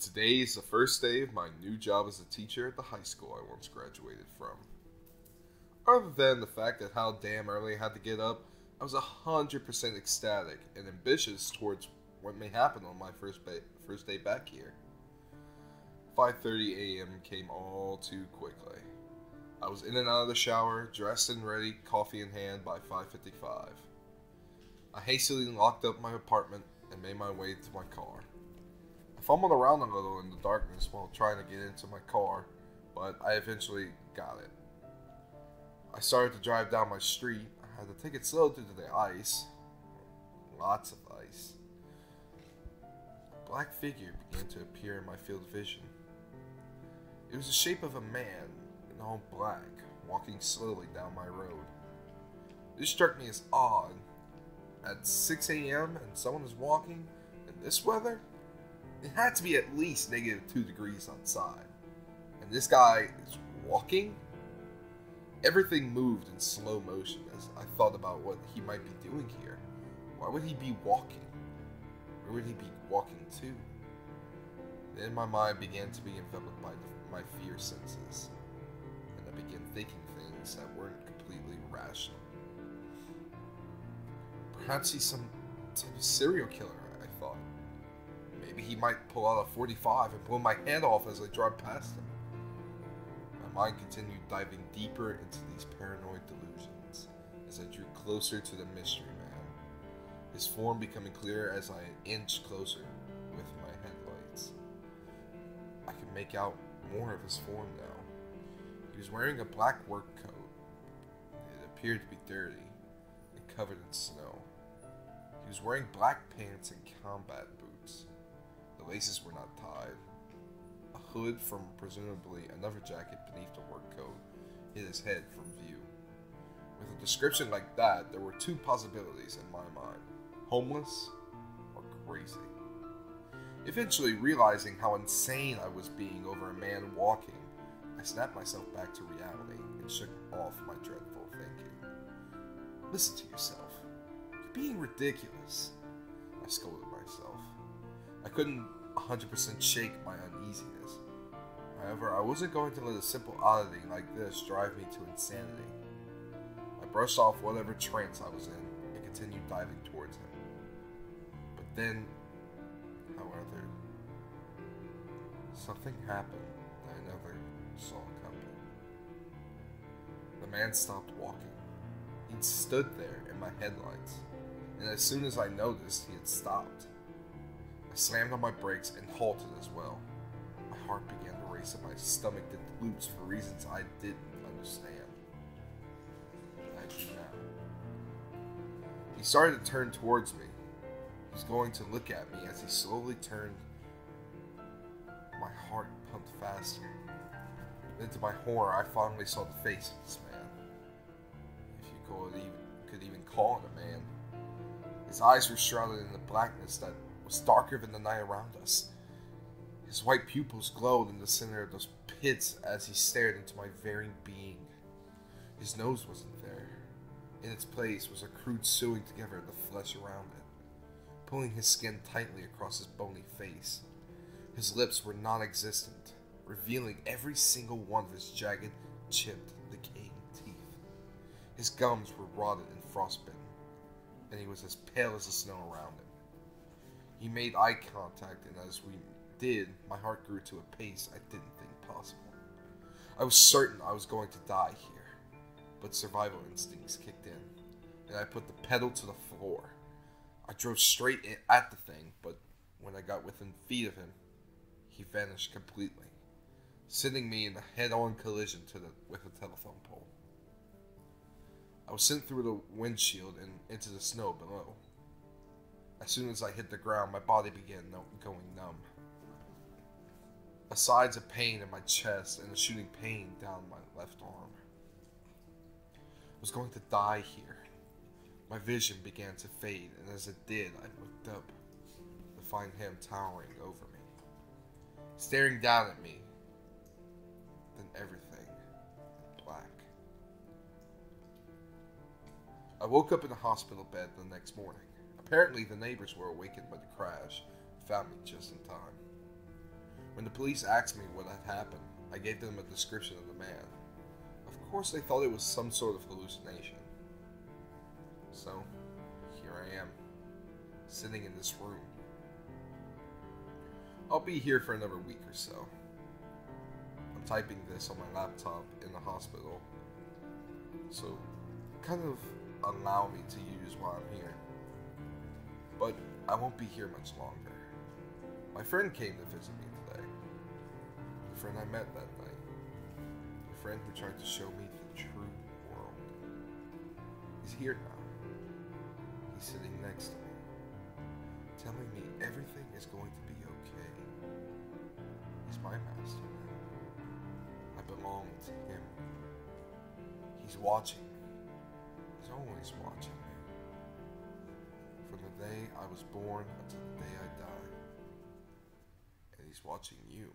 Today is the first day of my new job as a teacher at the high school I once graduated from. Other than the fact that how damn early I had to get up, I was 100% ecstatic and ambitious towards what may happen on my first, ba- first day back here. 5:30 a.m. came all too quickly. I was in and out of the shower, dressed and ready, coffee in hand by 5:55. I hastily locked up my apartment and made my way to my car. I fumbled around a little in the darkness while trying to get into my car, but I eventually got it. I started to drive down my street. I had to take it slow due to the ice. Lots of ice. A black figure began to appear in my field of vision. It was the shape of a man in all black, walking slowly down my road. This struck me as odd. At 6 a.m. and someone is walking in this weather? It had to be at least negative 2 degrees outside. And this guy is walking? Everything moved in slow motion as I thought about what he might be doing here. Why would he be walking? Where would he be walking to? Then my mind began to be enveloped by my fear senses, and I began thinking things that weren't completely rational. Perhaps he's some type of serial killer. He might pull out a 45 and blow my head off as I drive past him. My mind continued diving deeper into these paranoid delusions as I drew closer to the mystery man, his form becoming clearer as I inched closer with my headlights. I could make out more of his form now. He was wearing a black work coat. It appeared to be dirty and covered in snow. He was wearing black pants and combat boots. The laces were not tied. A hood from presumably another jacket beneath the work coat hid his head from view. With a description like that, there were two possibilities in my mind homeless or crazy. Eventually, realizing how insane I was being over a man walking, I snapped myself back to reality and shook off my dreadful thinking. Listen to yourself. You're being ridiculous. I scolded myself. I couldn't 100% shake my uneasiness. However, I wasn't going to let a simple oddity like this drive me to insanity. I brushed off whatever trance I was in and continued diving towards him. But then, however, something happened that I never saw coming. The man stopped walking. He'd stood there in my headlights, and as soon as I noticed, he had stopped. I slammed on my brakes and halted as well. My heart began to race and my stomach did loops for reasons I didn't understand. I do now. He started to turn towards me. He was going to look at me as he slowly turned. My heart pumped faster. Then to my horror, I finally saw the face of this man. If you could even, could even call it a man. His eyes were shrouded in the blackness that was darker than the night around us. His white pupils glowed in the center of those pits as he stared into my very being. His nose wasn't there. In its place was a crude sewing together of the flesh around it, pulling his skin tightly across his bony face. His lips were non existent, revealing every single one of his jagged, chipped, decaying teeth. His gums were rotted and frostbitten, and he was as pale as the snow around him. He made eye contact, and as we did, my heart grew to a pace I didn't think possible. I was certain I was going to die here, but survival instincts kicked in, and I put the pedal to the floor. I drove straight at the thing, but when I got within feet of him, he vanished completely, sending me in a head-on collision to the with a telephone pole. I was sent through the windshield and into the snow below. As soon as I hit the ground, my body began going numb. Besides a pain in my chest and a shooting pain down my left arm, I was going to die here. My vision began to fade, and as it did, I looked up to find him towering over me, staring down at me. Then everything black. I woke up in a hospital bed the next morning. Apparently, the neighbors were awakened by the crash and found me just in time. When the police asked me what had happened, I gave them a description of the man. Of course, they thought it was some sort of hallucination. So, here I am, sitting in this room. I'll be here for another week or so. I'm typing this on my laptop in the hospital, so kind of allow me to use while I'm here. But I won't be here much longer. My friend came to visit me today. The friend I met that night. The friend who tried to show me the true world. He's here now. He's sitting next to me, telling me everything is going to be okay. He's my master now. I belong to him. He's watching me. He's always watching the day I was born until the day I die. And he's watching you